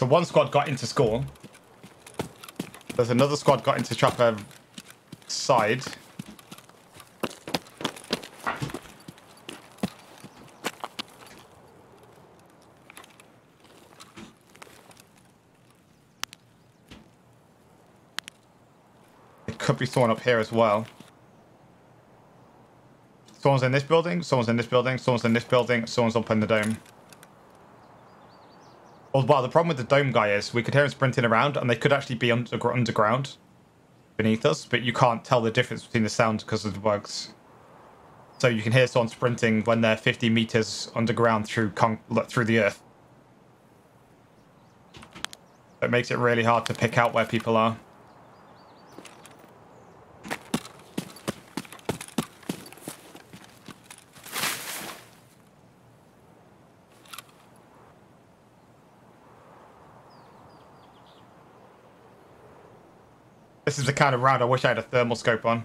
So one squad got into school. There's another squad got into Trapper side. It could be someone up here as well. Someone's in this building, someone's in this building, someone's in this building, someone's up in the dome. Well, the problem with the dome guy is we could hear him sprinting around and they could actually be under underground beneath us, but you can't tell the difference between the sound because of the bugs. So you can hear someone sprinting when they're 50 meters underground through through the earth. It makes it really hard to pick out where people are. This is the kind of round I wish I had a thermal scope on.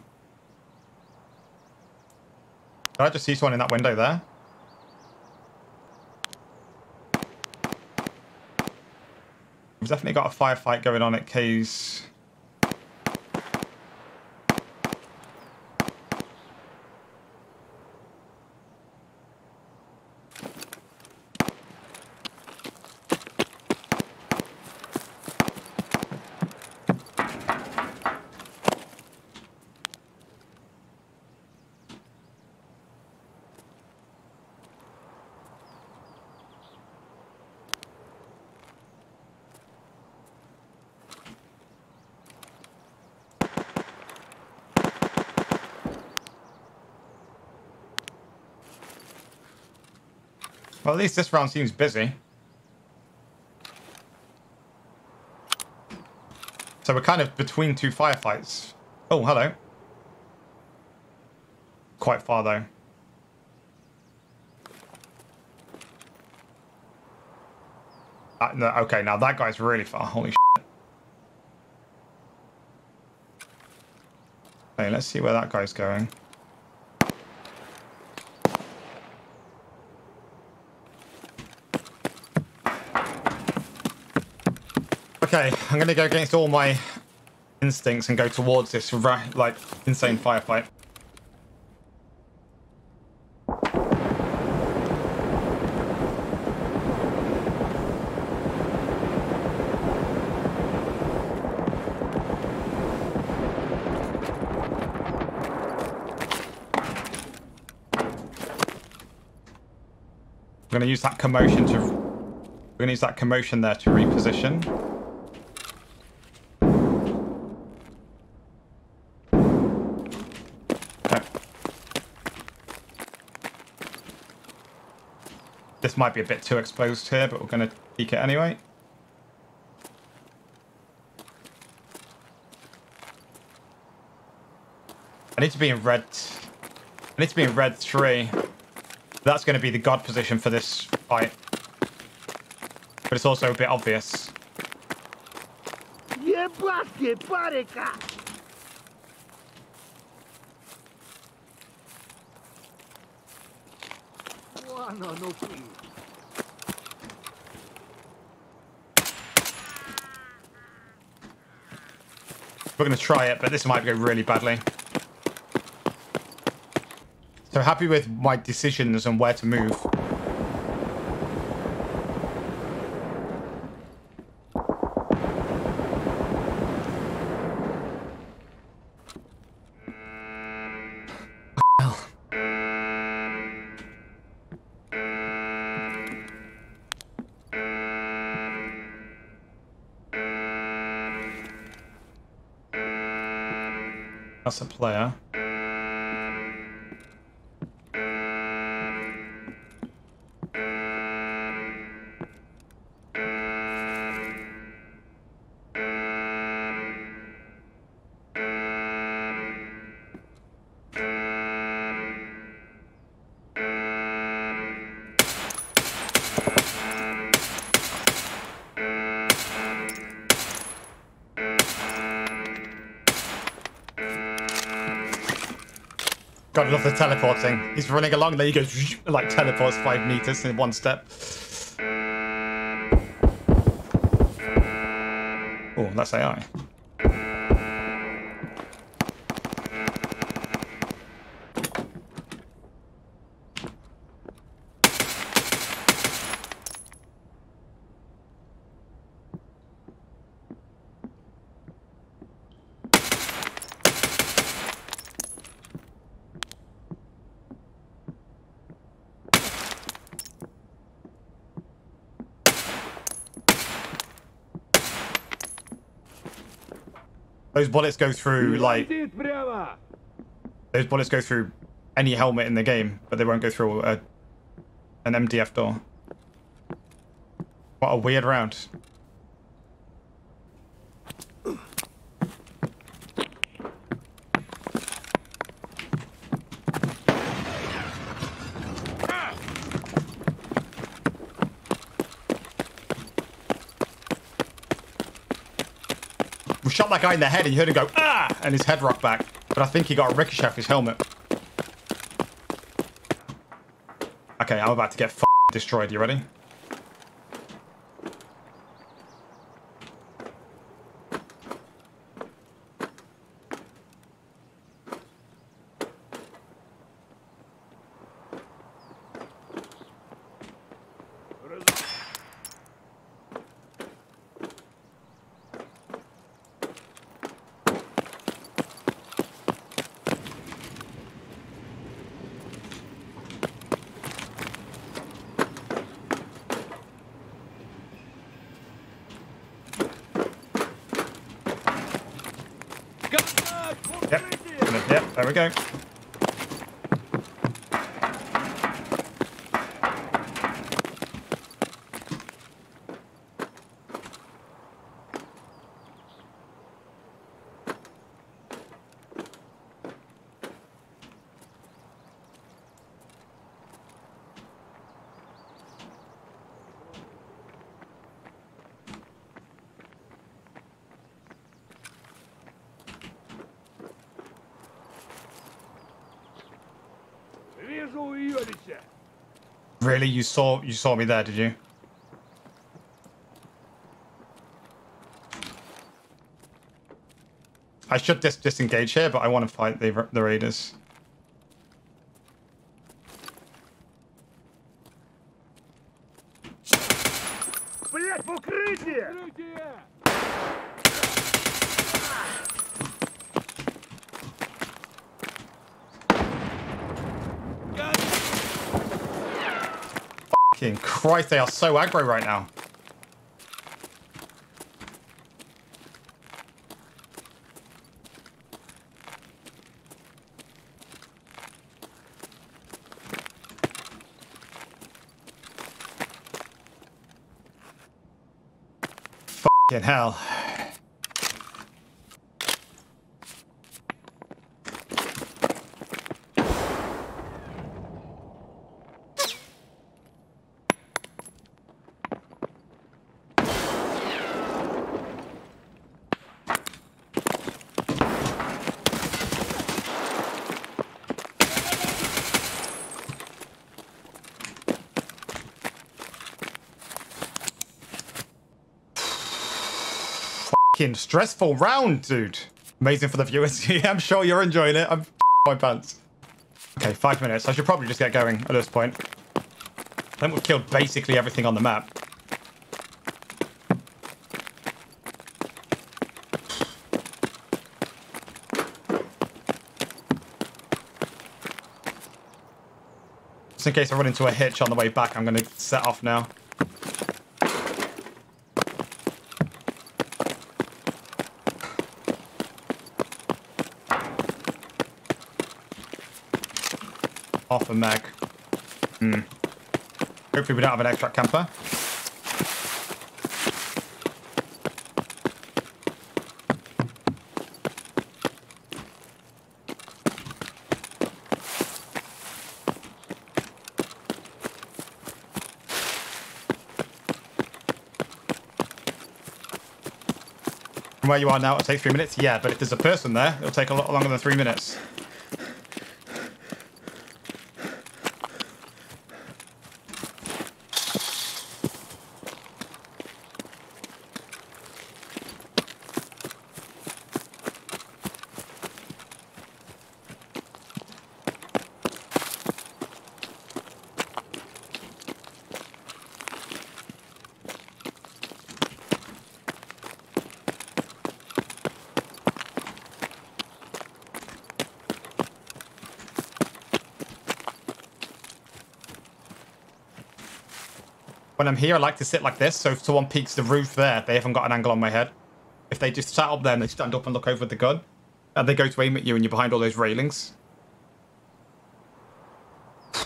Did I just see someone in that window there? We've definitely got a firefight going on at K's Well, at least this round seems busy. So we're kind of between two firefights. Oh, hello. Quite far, though. Uh, no, okay, now that guy's really far. Holy shit. Okay, let's see where that guy's going. Okay, I'm gonna go against all my instincts and go towards this like insane firefight. I'm gonna use that commotion to we're gonna use that commotion there to reposition. This might be a bit too exposed here, but we're going to peek it anyway. I need to be in red. I need to be in red three. That's going to be the god position for this fight. But it's also a bit obvious. no, no, We're going to try it, but this might go really badly. So happy with my decisions and where to move. That's a player. God, I love the teleporting. He's running along, then he goes like teleports five meters in one step. Oh, that's AI. Those bullets go through like those bullets go through any helmet in the game, but they won't go through a, an MDF door. What a weird round. Shot that guy in the head and you heard him go, ah! And his head rocked back. But I think he got a ricochet off his helmet. Okay, I'm about to get destroyed. You ready? Yep, there we go. Really? You saw you saw me there, did you? I should dis disengage here, but I want to fight the the raiders. Блять, в укрытие! Fucking Christ, they are so aggro right now. Fucking hell. Fucking stressful round, dude. Amazing for the viewers. I'm sure you're enjoying it. I'm my pants. Okay, five minutes. I should probably just get going at this point. I think we've killed basically everything on the map. Just in case I run into a hitch on the way back, I'm going to set off now. Off a mag. Hmm. Hopefully we don't have an extract camper. From where you are now, it'll take three minutes. Yeah, but if there's a person there, it'll take a lot longer than three minutes. When I'm here, I like to sit like this. So if someone peeks the roof there, they haven't got an angle on my head. If they just sat up there and they stand up and look over the gun, and they go to aim at you and you're behind all those railings.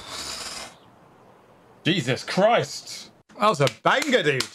Jesus Christ. That was a banger, dude.